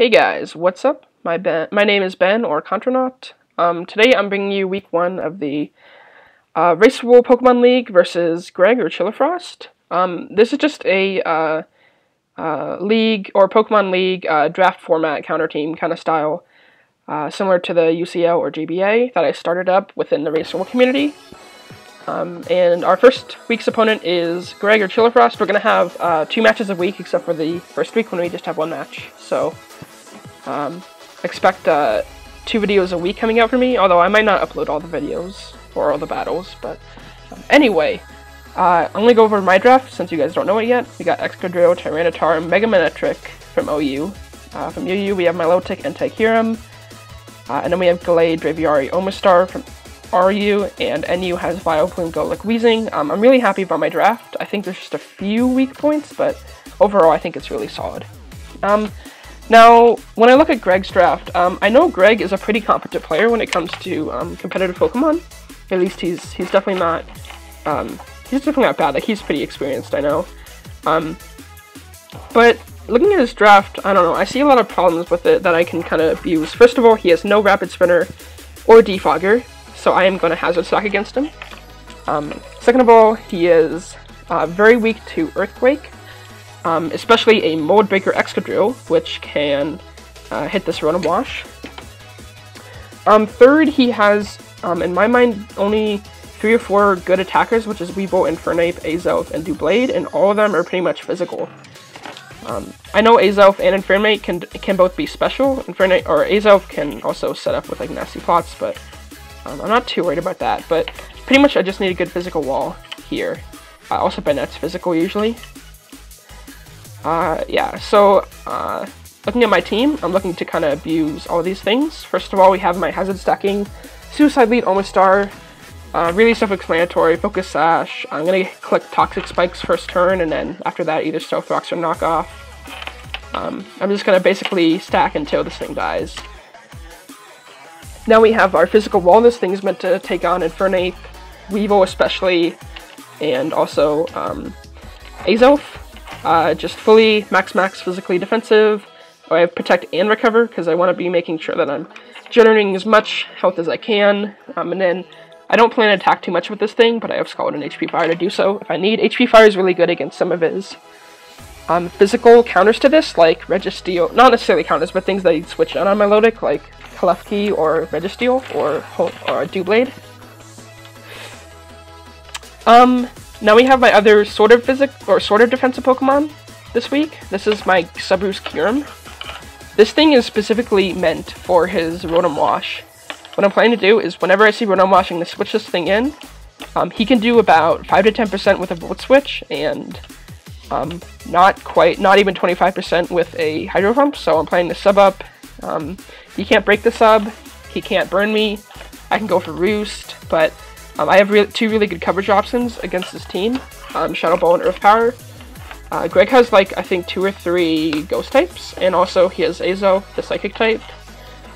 Hey guys, what's up? My ben, my name is Ben or Contranaut. Um, today I'm bringing you week one of the uh, Race War Pokemon League versus Greg or Chillafrost. Um, this is just a uh, uh, league or Pokemon League uh, draft format counter team kind of style, uh, similar to the UCL or GBA that I started up within the Race War community. Um, and our first week's opponent is Greg or Chillafrost. We're going to have uh, two matches a week, except for the first week when we just have one match. So um, expect uh, two videos a week coming out for me, although I might not upload all the videos or all the battles. But um, anyway, uh, I'm to go over my draft since you guys don't know it yet. We got Excadrill, Tyranitar, Mega Manectric from OU. Uh, from UU, we have Milotic and Tykyurem. Uh, and then we have Gallade, Braviary, Omastar from RU, and NU has Vileplume, Golett, Weezing. Um, I'm really happy about my draft. I think there's just a few weak points, but overall I think it's really solid. Um, now, when I look at Greg's draft, um, I know Greg is a pretty competent player when it comes to um, competitive Pokemon. At least he's he's definitely not um, he's definitely not bad. Like he's pretty experienced, I know. Um, but looking at his draft, I don't know. I see a lot of problems with it that I can kind of abuse. First of all, he has no Rapid Spinner or Defogger, so I am going to Hazard Stock against him. Um, second of all, he is uh, very weak to Earthquake um, especially a Mold Breaker Excadrill, which can uh, hit this Rotom Wash. Um, third, he has, um, in my mind, only three or four good attackers, which is Weavile, Infernape, Azelf, and Doublade, and all of them are pretty much physical. Um, I know Azelf and Infernape can can both be special. Infernape or Azelf can also set up with like nasty plots, but um, I'm not too worried about that. But pretty much, I just need a good physical wall here. Uh, also, Banette's physical usually. Uh, yeah, so uh, looking at my team, I'm looking to kind of abuse all these things. First of all, we have my hazard stacking, suicide lead, Omastar, uh, really self-explanatory, focus sash. I'm gonna click toxic spikes first turn, and then after that, either stealth rocks or knockoff. Um, I'm just gonna basically stack until this thing dies. Now we have our physical wall. This thing's meant to take on Infernape, Weavile especially, and also um, Azelf. Uh, just fully max max physically defensive. I have protect and recover because I want to be making sure that I'm generating as much health as I can. Um, and then I don't plan to attack too much with this thing, but I have Scald and HP Fire to do so if I need. HP Fire is really good against some of his um, physical counters to this, like Registeel. Not necessarily counters, but things that he'd switch on on Milotic, like Klefki or Registeel or, or Doublade. Um, now we have my other sort of physic or sort of defensive Pokemon this week. This is my Subrus Kyurem. This thing is specifically meant for his Rotom Wash. What I'm planning to do is whenever I see Rotom Wash, I'm going to switch this thing in. Um, he can do about 5 to 10% with a Volt Switch, and um, not quite, not even 25% with a Hydro Pump, so I'm planning to sub up. Um, he can't break the sub, he can't burn me, I can go for Roost, but um, I have re two really good coverage options against this team, um, Shadow Ball and Earth Power. Uh, Greg has like, I think, two or three Ghost types, and also he has Azo, the Psychic type.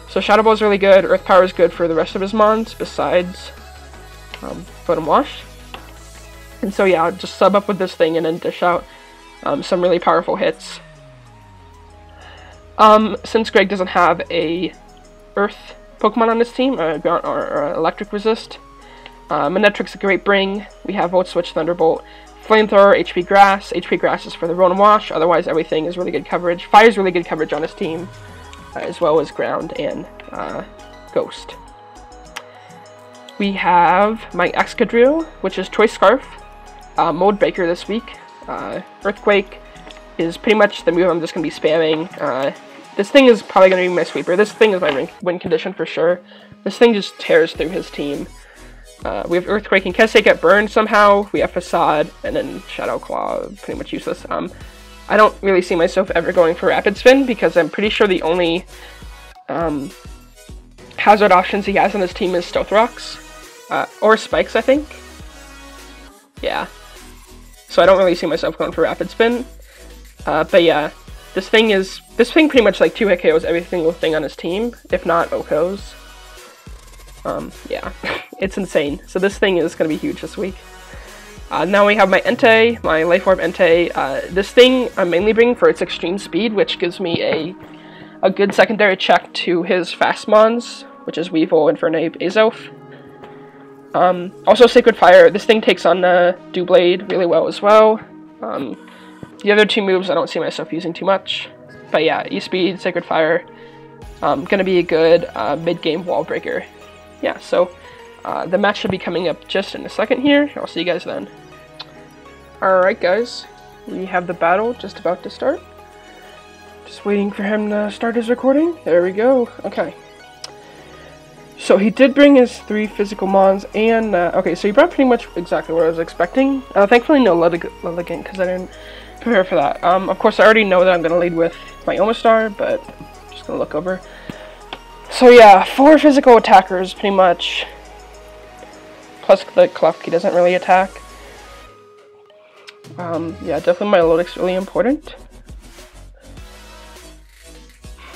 So Shadow Ball is really good, Earth Power is good for the rest of his mons, besides um, Rotom Wash. And so yeah, I'll just sub up with this thing and then dish out um, some really powerful hits. Um, since Greg doesn't have a Earth Pokemon on his team, uh, or, or Electric Resist, uh, Manectric's a great bring. We have Volt Switch, Thunderbolt, Flamethrower, HP Grass. HP Grass is for the Rotom Wash. Otherwise, everything is really good coverage. Fire's really good coverage on his team, uh, as well as Ground and uh, Ghost. We have my Excadrill, which is Choice Scarf. Uh, Mold Breaker this week. Uh, Earthquake is pretty much the move I'm just going to be spamming. Uh, this thing is probably going to be my sweeper. This thing is my win condition for sure. This thing just tears through his team. Uh, we have Earthquake and Kese get burned somehow. We have Facade, and then Shadow Claw, pretty much useless. Um, I don't really see myself ever going for Rapid Spin because I'm pretty sure the only um, hazard options he has on his team is Stealth Rocks. Uh, or Spikes, I think. Yeah. So I don't really see myself going for Rapid Spin. Uh, but yeah, this thing is, this thing pretty much like 2-hit KOs every single thing on his team, if not OHKOs. Um, yeah, it's insane. So this thing is going to be huge this week. Uh, now we have my Entei, my Life Orb Entei. Uh, this thing I'm mainly bringing for its extreme speed, which gives me a a good secondary check to his fast mons, which is Weavile, Infernape, Azelf. Um, also Sacred Fire, this thing takes on uh, Doublade really well as well. Um, the other two moves I don't see myself using too much. But yeah, E-Speed, Sacred Fire, um, gonna be a good uh, mid-game wall breaker. Yeah, so uh, the match should be coming up just in a second here. I'll see you guys then. Alright guys, we have the battle just about to start. Just waiting for him to start his recording. There we go. Okay. So he did bring his three physical mons, and, uh, okay, so he brought pretty much exactly what I was expecting. Uh, thankfully no Lilligant, because I didn't prepare for that. Um, of course I already know that I'm going to lead with my Omastar, but I'm just going to look over. So yeah, four physical attackers, pretty much. Plus the Klefki doesn't really attack. Um, yeah, definitely my Milotic's really important.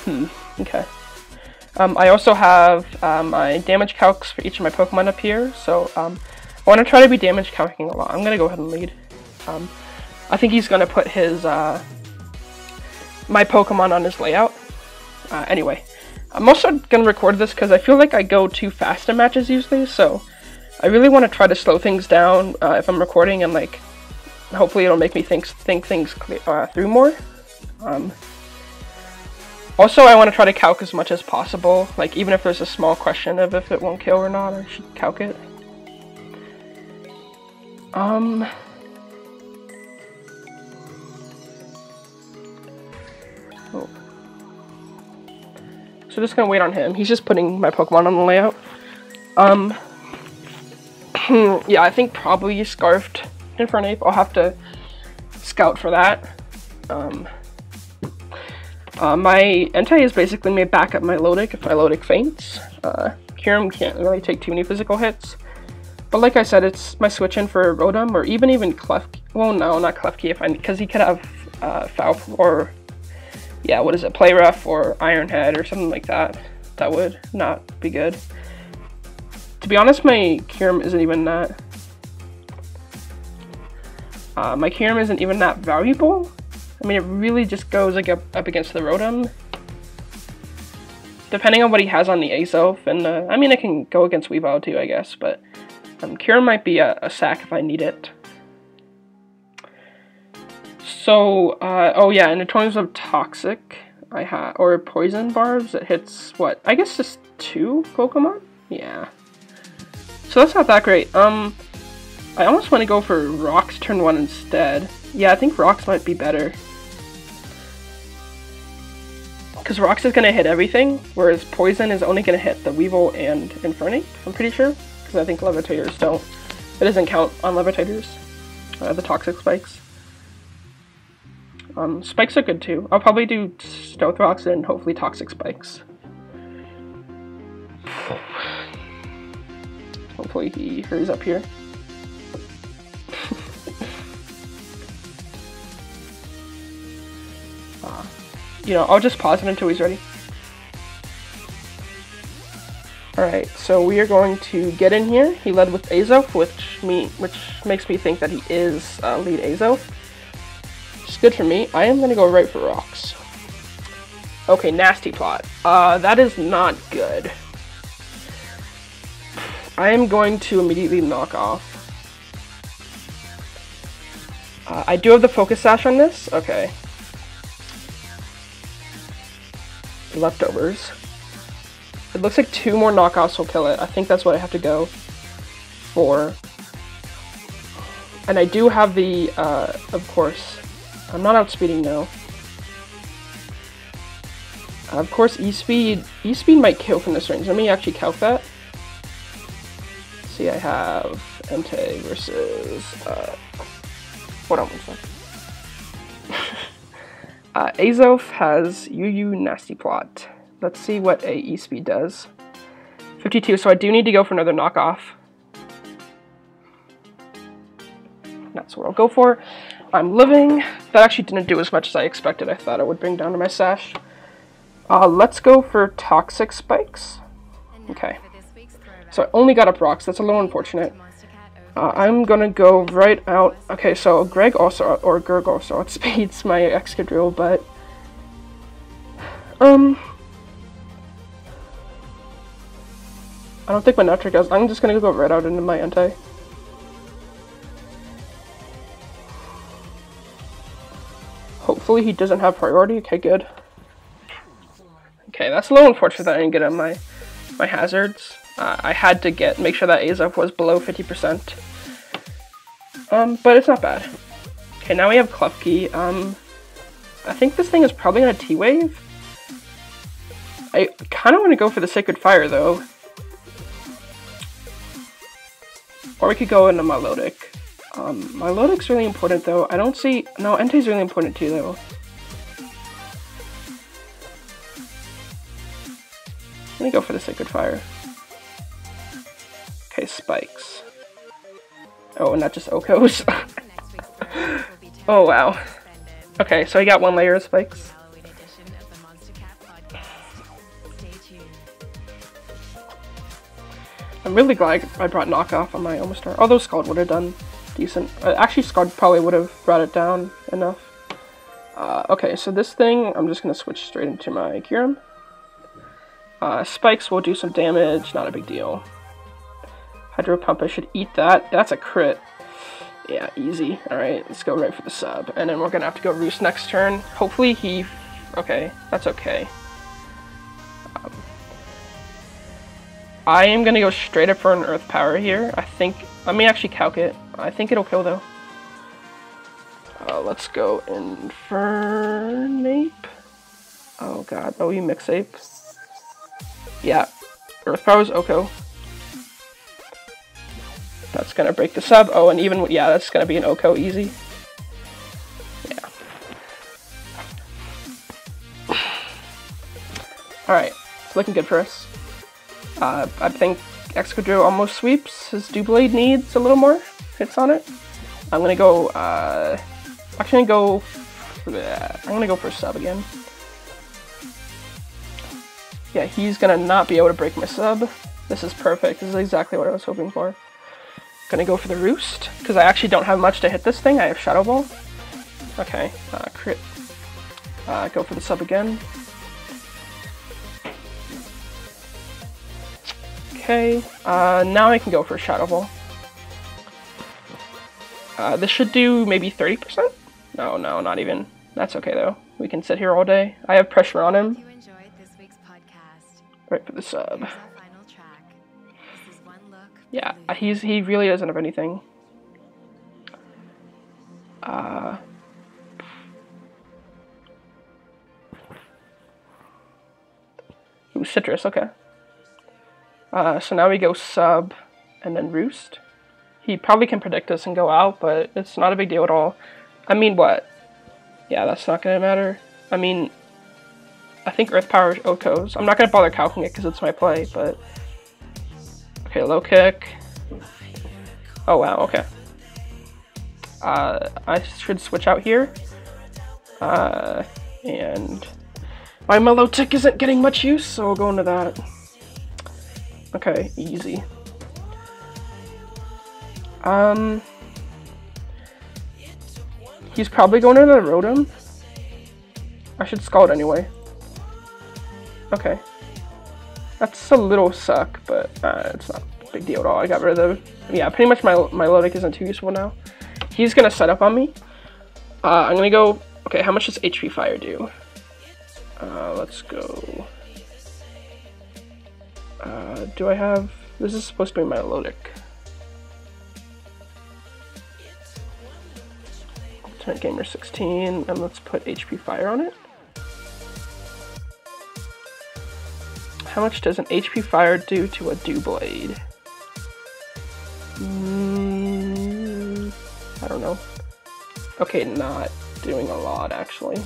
Hmm, okay. Um, I also have uh, my damage calcs for each of my Pokemon up here, so um, I want to try to be damage calcing a lot. I'm going to go ahead and lead. Um, I think he's going to put his, uh, my Pokemon on his layout. Uh, anyway, I'm also going to record this because I feel like I go too fast in matches usually, so I really want to try to slow things down uh, if I'm recording and like, hopefully it'll make me think, think things clear, uh, through more. Um, also, I want to try to calc as much as possible. Like, even if there's a small question of if it won't kill or not, I should calc it. Um... So just gonna wait on him. He's just putting my Pokemon on the layout. Um... yeah, I think probably Scarfed Infernape. I'll have to scout for that. Um... Uh, my Entei is basically my backup Milotic if Milotic faints. Uh, Kyurem can't really take too many physical hits. But like I said, it's my switch in for Rotom or even even Klefki. Well, no, not Klefki, if I because he could have uh, Foul or yeah, what is it, Play Rough or Iron Head or something like that. That would not be good. To be honest, my Kyurem isn't even that. Uh, my Kyurem isn't even that valuable. I mean, it really just goes like up, up against the Rotom. Depending on what he has on the Azelf, and uh, I mean, it can go against Weavile too, I guess, but um, might be a, a sack if I need it. So, uh, oh yeah, and in terms of Toxic, I have, or Poison Barbs, it hits, what, I guess just two Pokemon? Yeah. So that's not that great. Um, I almost want to go for Rocks turn 1 instead. Yeah, I think Rocks might be better. Because Rocks is going to hit everything, whereas Poison is only going to hit the Weavile and Infernape, I'm pretty sure. Because I think Levitators don't. It doesn't count on Levitators, uh, the Toxic Spikes. Um, spikes are good too. I'll probably do Stealth Rocks and hopefully Toxic Spikes. Hopefully he hurries up here. you know, I'll just pause it until he's ready. Alright, so we are going to get in here. He led with Azelf, which me which makes me think that he is uh, lead Azelf. Which is good for me. I am going to go right for rocks. Okay, nasty plot. Uh, that is not good. I am going to immediately knock off. Uh, I do have the focus sash on this. Okay. leftovers. It looks like two more knockoffs will kill it. I think that's what I have to go for. And I do have the, uh, of course, I'm not outspeeding now. Of course, E-Speed, E-Speed might kill from this range. Let me actually calc that. see, I have Entei versus, uh, hold on one second. Uh, Azelf has UU Nasty Plot. Let's see what a E-Speed does. 52, so I do need to go for another knockoff. That's what I'll go for. I'm living. That actually didn't do as much as I expected. I thought it would bring down to my sash. Uh, let's go for Toxic Spikes. Okay. So I only got up rocks. That's a little unfortunate. Uh, I'm gonna go right out. Okay, so Greg also, or Gurg also outspeeds my Excadrill, but Um, I don't think my Netric goes. I'm just gonna go right out into my Entei. Hopefully he doesn't have priority. Okay, good. Okay, that's a little unfortunate that I didn't get on my my hazards. Uh, I had to get make sure that Azup was below 50%. Um, but it's not bad. Okay, now we have Klefki. Um, I think this thing is probably on a T-Wave. I kind of want to go for the Sacred Fire, though. Or we could go into Milotic. Um, Milotic's really important, though. I don't see... No, Entei's really important, too, though. Let me go for the Sacred Fire. Okay, Spikes. Oh, and not just OHKOs. oh, wow. Okay, so I got one layer of Spikes. I'm really glad I brought knockoff on my Omastar. Although Scald would have done decent. Uh, actually, Scald probably would have brought it down enough. Uh, okay, so this thing, I'm just going to switch straight into my Kyurem. Uh, spikes will do some damage, not a big deal. Hydro Pump, I should eat that. That's a crit. Yeah, easy. Alright, let's go right for the sub. And then we're going to have to go Roost next turn. Hopefully he... Okay, that's okay. I am gonna go straight up for an Earth Power here. I think, let me actually calc it. I think it'll kill though. Uh, let's go Infernape. Oh god, oh you mix ape. Yeah, Earth Power's OHKO. That's gonna break the sub. Oh, and even, yeah, that's gonna be an OHKO easy. Yeah. Alright, it's looking good for us. Uh, I think Excadrill almost sweeps. His Doublade needs a little more hits on it. I'm gonna go, uh, actually go, I'm gonna go for sub again. Yeah, he's gonna not be able to break my sub. This is perfect. This is exactly what I was hoping for. Gonna go for the Roost, because I actually don't have much to hit this thing. I have Shadow Ball. Okay, uh, crit. Uh, go for the sub again. Okay, uh, now I can go for a Shadow Ball. Uh, this should do maybe 30%? No, no, not even. That's okay though. We can sit here all day. I have pressure on him. Right for the sub. Yeah, he's he really doesn't have anything. Uh, Ooh, Sitrus, okay. Uh, so now we go sub and then roost. He probably can predict us and go out, but it's not a big deal at all. I mean, what? Yeah, that's not going to matter. I mean, I think Earth Power OHKOs. I'm not going to bother calculating it because it's my play, but... Okay, low kick. Oh, wow, okay. Uh, I should switch out here. Uh, and... My Milotic isn't getting much use, so we'll go into that. Okay, easy. Um, he's probably going to the Rotom. I should Scald anyway. Okay. That's a little suck, but uh, it's not a big deal at all. I got rid of the... Yeah, pretty much my, my Lodic isn't too useful now. He's going to set up on me. Uh, I'm going to go... Okay, how much does HP Fire do? Uh, let's go... Uh, do I have... This is supposed to be my Lodic. Ultimate Gamer 16, and let's put HP Fire on it. How much does an HP Fire do to a Doublade? Mm, I don't know. Okay, not doing a lot, actually.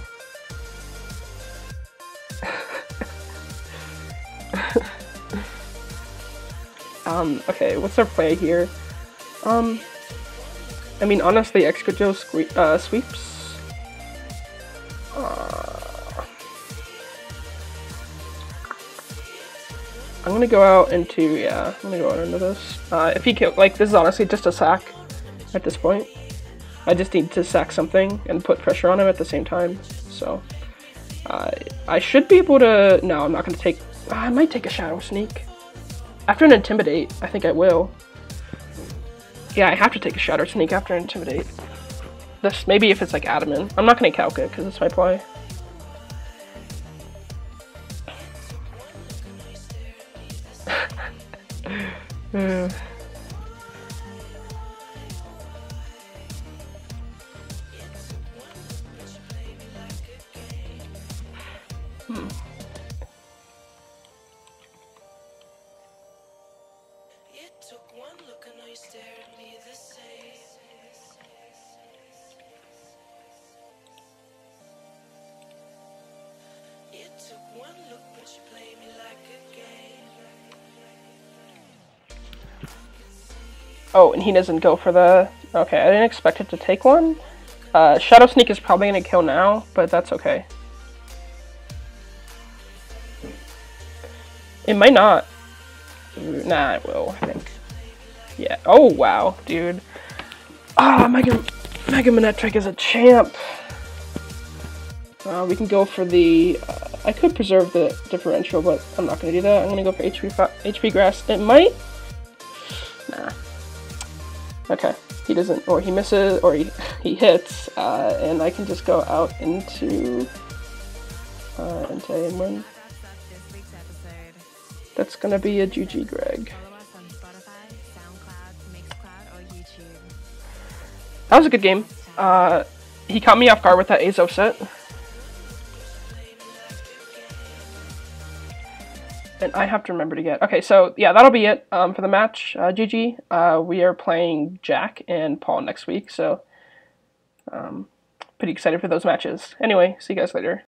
Um, okay, what's our play here? Um, I mean, honestly, sque uh, sweeps. Uh, I'm gonna go out into, yeah, I'm gonna go out into this. Uh, if he kill, like, this is honestly just a sack at this point. I just need to sack something and put pressure on him at the same time, so. Uh, I should be able to... No, I'm not to take... I might take a Shadow Sneak. After an Intimidate, I think I will. Yeah, I have to take a Shadow Sneak after an Intimidate. This, maybe if it's like Adamant. I'm not to calc it, because it's my play. Hmm. Oh, and he doesn't go for the... Okay, I didn't expect it to take one. Uh, Shadow Sneak is probably going to kill now, but that's okay. It might not. Nah, it will, I think. Yeah. Oh, wow, dude. Ah, oh, Mega, Mega Manectric is a champ. Uh, we can go for the... Uh, I could preserve the differential, but I'm not going to do that. I'm going to go for HP, HP Grass. It might... Nah. Okay. He doesn't... Or he misses, or he, he hits, uh, and I can just go out into... Uh, into win. That's gonna be a GG Greg. That was a good game. Uh, he caught me off guard with that Azo set. And I have to remember to get... Okay, so yeah, that'll be it um, for the match. Uh, GG. Uh, we are playing Jack and Paul next week, so... Um, pretty excited for those matches. Anyway, see you guys later.